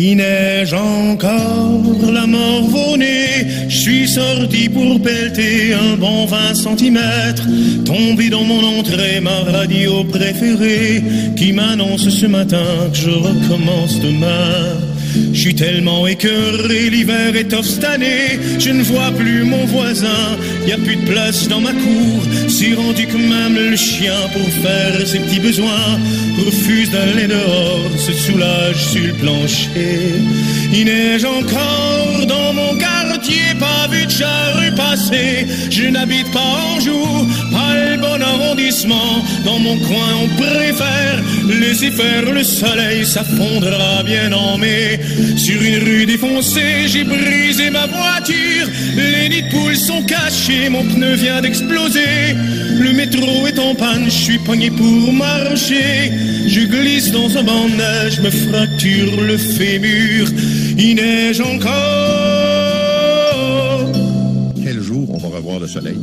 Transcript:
Il neige encore, la mort vaut Je suis sorti pour pelleter un bon 20 centimètres. Tombé dans mon entrée, ma radio préférée, qui m'annonce ce matin que je recommence demain. Je suis tellement écœuré, l'hiver est off je ne vois plus mon voisin, y a plus de place dans ma cour, si rendu que même le chien pour faire ses petits besoins refuse d'aller dehors, se soulage sur le plancher. Il neige encore dans mon quartier, pas vu de charrue passer, je n'habite pas en jour, pas le bon arrondissement, dans mon coin on préfère laisser faire le soleil, ça fondra bien en mai. Sur une rue défoncée, j'ai brisé ma voiture. Les nids de poules sont cachés, mon pneu vient d'exploser. Le métro est en panne, je suis pogné pour marcher. Je glisse dans un neige, me fracture le fémur. Il neige encore. Quel jour on va revoir le soleil?